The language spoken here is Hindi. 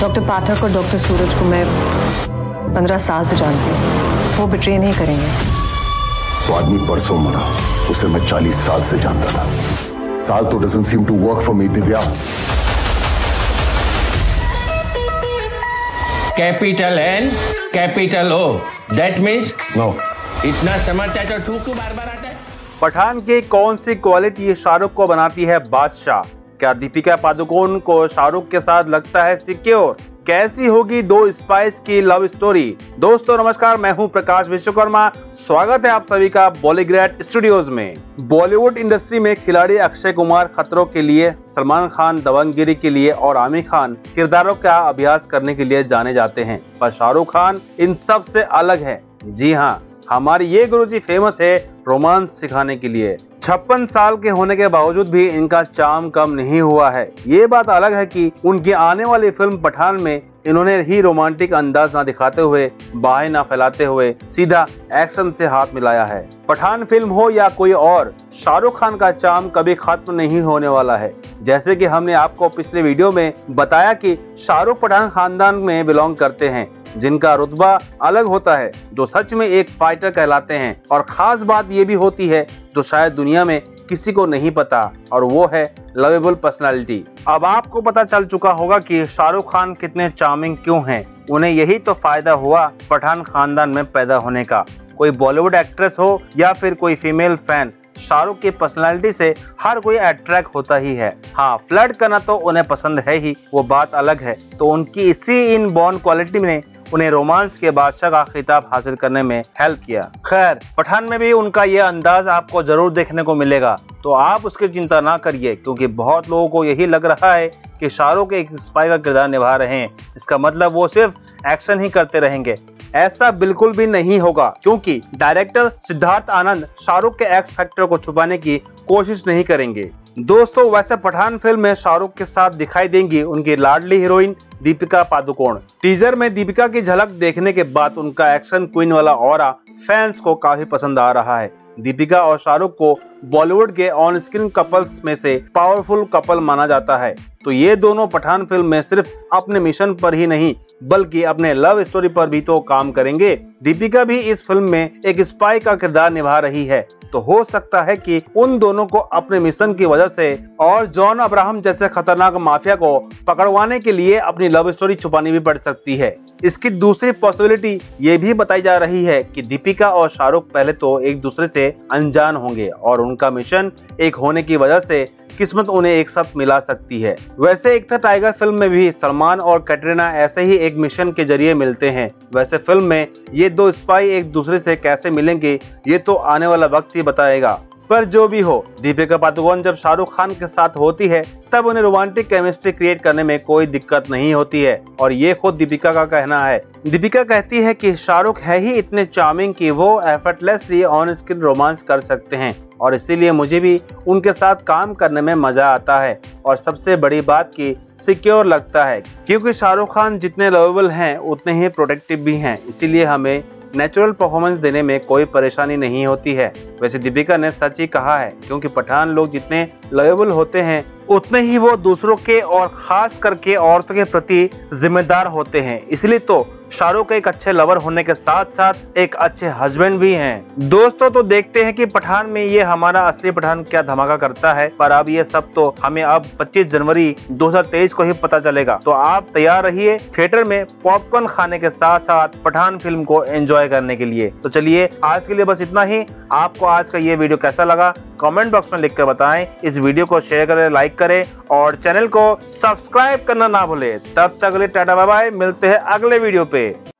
डॉक्टर पाठक और डॉक्टर सूरज को मैं पंद्रह साल से जानती हूँ। वो बिट्रे नहीं करेंगे। तो आदमी परसों मरा। उसे मैं चालीस साल से जानता था। साल तो doesn't seem to work for me Divya. Capital N capital O that means no इतना समझता है तो क्यों बार बार आता है? पठान की कौन सी क्वालिटी शाहरुख को बनाती है बादशाह? क्या दीपिका पादुकोण को शाहरुख के साथ लगता है सिक्योर? कैसी होगी दो स्पाइस की लव स्टोरी दोस्तों, नमस्कार, मैं हूँ प्रकाश विश्वकर्मा। स्वागत है आप सभी का बॉलीग्रेड स्टूडियोज में। बॉलीवुड इंडस्ट्री में खिलाड़ी अक्षय कुमार खतरों के लिए, सलमान खान, दबंगगिरी के लिए और आमिर खान किरदारों का अभ्यास करने के लिए जाने जाते हैं। पर शाहरुख खान इन सबसे अलग है। जी हाँ हमारी ये गुरुजी फ़ेमस है रोमांस सिखाने के लिए। छप्पन साल के होने के बावजूद भी इनका चाम कम नहीं हुआ है। ये बात अलग है कि उनकी आने वाली फ़िल्म पठान में इन्होंने ही रोमांटिक अंदाज ना दिखाते हुए, बाहें ना फैलाते हुए सीधा एक्शन से हाथ मिलाया है। पठान फ़िल्म हो या कोई और, शाहरुख खान का चाम कभी खत्म नहीं होने वाला है। जैसे कि हमने आपको पिछले वीडियो में बताया कि शाहरुख पठान खानदान में बिलोंग करते हैं। जिनका रुतबा अलग होता है, जो सच में एक फाइटर कहलाते हैं। और खास बात ये भी होती है, जो शायद दुनिया में किसी को नहीं पता, और वो है लवेबल पर्सनालिटी अब आपको पता चल चुका होगा कि शाहरुख खान कितने चार्मिंग क्यों हैं। उन्हें यही तो फ़ायदा हुआ पठान खानदान में पैदा होने का। कोई बॉलीवुड एक्ट्रेस हो या फिर कोई फीमेल फ़ैन शाहरुख की पर्सनालिटी से हर कोई अट्रैक्ट होता ही है। हाँ फ्लड करना तो उन्हें पसंद है ही, वो बात अलग है। तो उनकी इसी इन बॉन्ड क्वालिटी में उन्हें रोमांस के बादशाह का खिताब हासिल करने में हेल्प किया। खैर, पठान में भी उनका यह अंदाज आपको ज़रूर देखने को मिलेगा। तो आप उसकी चिंता ना करिए, क्योंकि बहुत लोगों को यही लग रहा है कि शाहरुख एक स्पाई का किरदार निभा रहे हैं। इसका मतलब वो सिर्फ़ एक्शन ही करते रहेंगे। ऐसा बिल्कुल भी नहीं होगा, क्योंकि डायरेक्टर सिद्धार्थ आनंद शाहरुख के एक्स फैक्टर को छुपाने की कोशिश नहीं करेंगे। दोस्तों, वैसे पठान फ़िल्म में शाहरुख के साथ दिखाई देंगी उनकी लाडली हीरोइन दीपिका पादुकोण। टीजर में दीपिका की झलक देखने के बाद उनका एक्शन क्वीन वाला और फैंस को काफ़ी पसंद आ रहा है। दीपिका और शाहरुख को बॉलीवुड के ऑन स्क्रीन कपल्स में से पावरफुल कपल माना जाता है। तो ये दोनों पठान फ़िल्म में सिर्फ़ अपने मिशन पर ही नहीं, बल्कि अपने लव स्टोरी पर भी तो काम करेंगे। दीपिका भी इस फ़िल्म में एक स्पाई का किरदार निभा रही है। तो हो सकता है कि उन दोनों को अपने मिशन की वजह से और जॉन अब्राहम जैसे खतरनाक माफिया को पकड़वाने के लिए अपनी लव स्टोरी छुपानी भी पड़ सकती है। इसकी दूसरी पॉसिबिलिटी ये भी बताई जा रही है कि दीपिका और शाहरुख पहले तो एक दूसरे से अनजान होंगे और उनका मिशन एक होने की वजह से किस्मत उन्हें एक साथ मिला सकती है। वैसे एक था टाइगर फ़िल्म में भी, सलमान और कैटरीना ऐसे ही एक मिशन के ज़रिए मिलते हैं। वैसे फ़िल्म में ये दो स्पाई एक दूसरे से कैसे मिलेंगे, ये तो आने वाला वक्त ही बताएगा। पर जो भी हो, दीपिका पादुकोण जब शाहरुख खान के साथ होती है, तब उन्हें रोमांटिक केमिस्ट्री क्रिएट करने में कोई दिक्कत नहीं होती है। और ये खुद दीपिका का कहना है। दीपिका कहती है कि शाहरुख है ही इतने चार्मिंग कि वो एफर्टलेसली ऑन स्क्रीन रोमांस कर सकते हैं। और इसीलिए मुझे भी उनके साथ काम करने में मज़ा आता है। और सबसे बड़ी बात की सिक्योर लगता है, क्योंकि शाहरुख खान जितने लवेबल हैं, उतने ही प्रोटेक्टिव भी हैं। इसीलिए हमें नेचुरल परफॉर्मेंस देने में कोई परेशानी नहीं होती है। वैसे दीपिका ने सच ही कहा है, क्योंकि पठान लोग जितने लवेबल होते हैं, उतने ही वो दूसरों के और खास करके औरतों के प्रति जिम्मेदार होते हैं। इसलिए तो शाहरुख एक अच्छे लवर होने के साथ साथ एक अच्छे हस्बैंड भी हैं। दोस्तों तो देखते हैं कि पठान में ये हमारा असली पठान क्या धमाका करता है, पर अब ये सब तो हमें अब 25 जनवरी 2023 को ही पता चलेगा। तो आप तैयार रहिए थिएटर में पॉपकॉर्न खाने के साथ साथ पठान फ़िल्म को एंजॉय करने के लिए। तो चलिए, आज के लिए बस इतना ही। आपको आज का ये वीडियो कैसा लगा कमेंट बॉक्स में लिखकर बताएँ। इस वीडियो को शेयर करें लाइक करें और चैनल को सब्सक्राइब करना ना भूले। तब तक अगले टाटा बाय बाय मिलते हैं अगले वीडियो पे। Guadalupe.